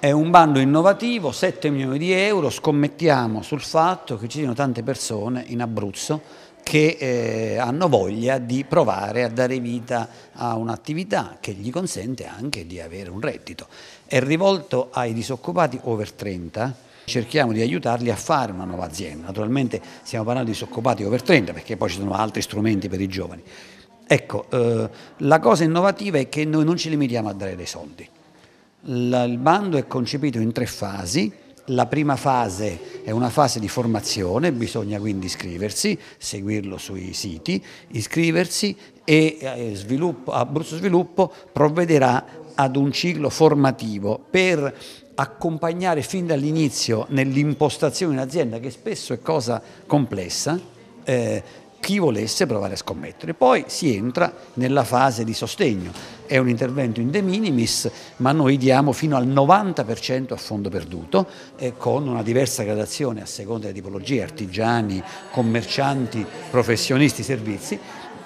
È un bando innovativo, 7 milioni di euro, scommettiamo sul fatto che ci siano tante persone in Abruzzo che eh, hanno voglia di provare a dare vita a un'attività che gli consente anche di avere un reddito. È rivolto ai disoccupati over 30, cerchiamo di aiutarli a fare una nuova azienda. Naturalmente stiamo parlando di disoccupati over 30 perché poi ci sono altri strumenti per i giovani. Ecco, eh, la cosa innovativa è che noi non ci limitiamo a dare dei soldi il bando è concepito in tre fasi. La prima fase è una fase di formazione, bisogna quindi iscriversi, seguirlo sui siti, iscriversi e eh, sviluppo, Abruzzo Sviluppo provvederà ad un ciclo formativo per accompagnare fin dall'inizio nell'impostazione di un'azienda che spesso è cosa complessa, eh, chi volesse provare a scommettere. Poi si entra nella fase di sostegno, è un intervento in de minimis, ma noi diamo fino al 90% a fondo perduto, eh, con una diversa gradazione a seconda delle tipologie, artigiani, commercianti, professionisti, servizi,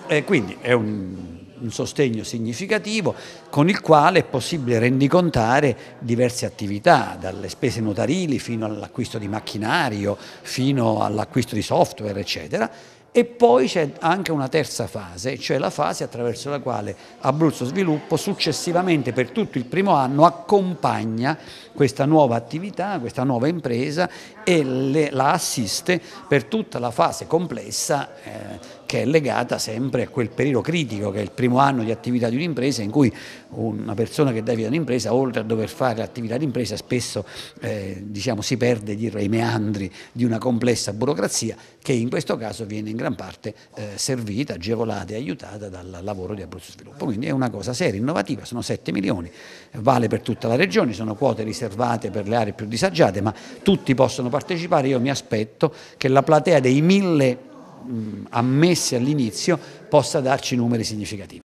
eh, quindi è un un sostegno significativo con il quale è possibile rendicontare diverse attività, dalle spese notarili fino all'acquisto di macchinario, fino all'acquisto di software, eccetera, e poi c'è anche una terza fase, cioè la fase attraverso la quale Abruzzo Sviluppo successivamente per tutto il primo anno accompagna questa nuova attività, questa nuova impresa e le, la assiste per tutta la fase complessa eh, che è legata sempre a quel periodo critico che è il primo anno di attività di un'impresa in cui una persona che dà vita un'impresa oltre a dover fare l'attività d'impresa spesso eh, diciamo, si perde dietro ai meandri di una complessa burocrazia che in questo caso viene in gran parte eh, servita, agevolata e aiutata dal lavoro di Abruzzo Sviluppo. Quindi è una cosa seria, innovativa, sono 7 milioni, vale per tutta la regione, sono quote riservate per le aree più disagiate, ma tutti possono partecipare, io mi aspetto che la platea dei mille ammessi all'inizio possa darci numeri significativi.